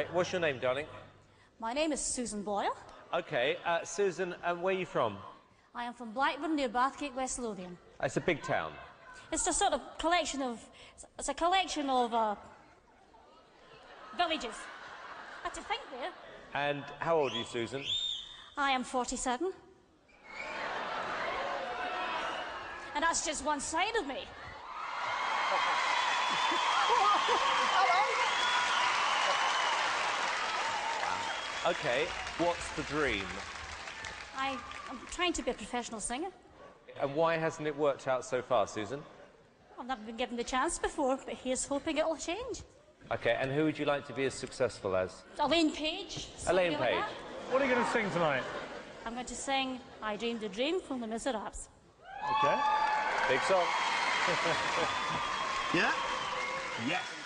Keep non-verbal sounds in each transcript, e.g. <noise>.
Hi, what's your name, darling? My name is Susan Boyle. Okay, uh, Susan, um, where are you from? I am from Blackburn near Bathgate, West Lothian. It's a big town. It's a sort of collection of. It's a collection of uh, villages. I had to think there. And how old are you, Susan? I am 47. and that's just one side of me. <laughs> Okay, what's the dream? I, I'm trying to be a professional singer. And why hasn't it worked out so far, Susan? I've never been given the chance before, but here's hoping it'll change. Okay, and who would you like to be as successful as? Elaine Paige. Elaine somebody like Paige. What are you going to sing tonight? I'm going to sing I Dreamed a Dream from the Miserables. Okay. Big song. <laughs> Yeah? Yes.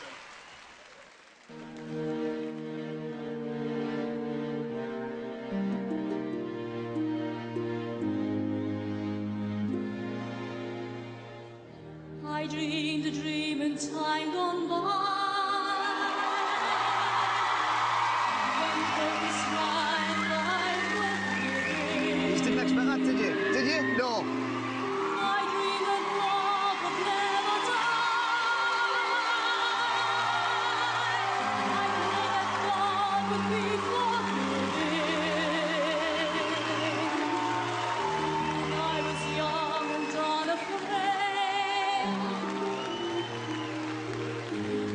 Time gone by.